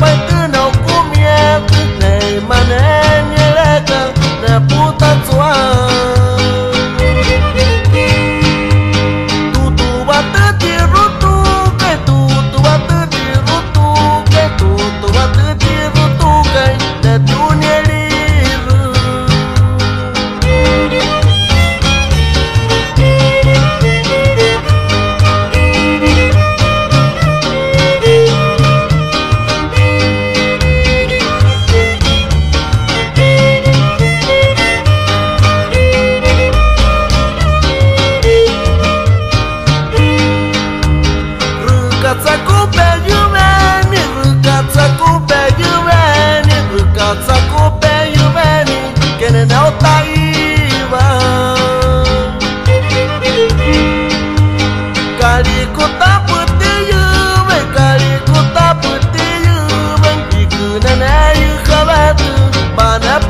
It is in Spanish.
But la batu, mana